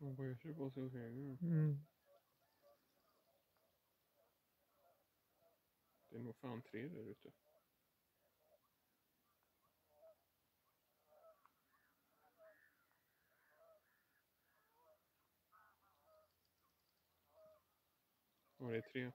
De sig mm. Det är nog fan tre där ute. Ja, det är tre.